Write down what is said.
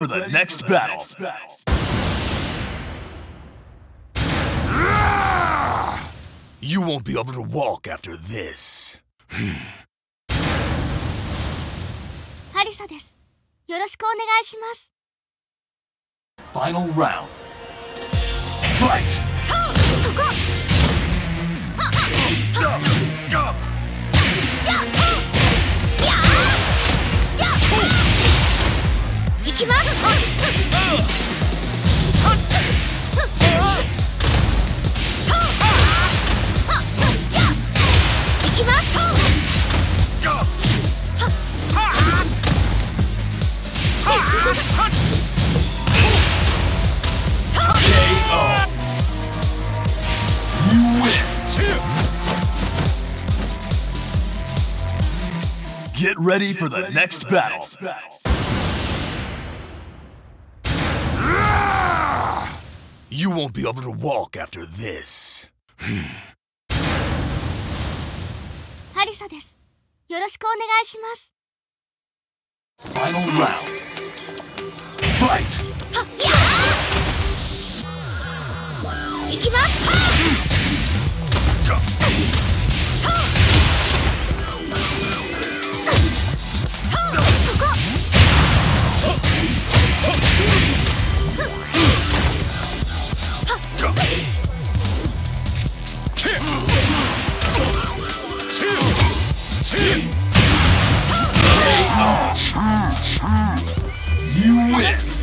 for the next battle. You won't be able to walk after this. ハリサですよろしくお願いします Final round. Fight! Get ready for the, ready next, for the battle. next battle. You won't be able to walk after this. サです。よろしくお願いします!行きます You win!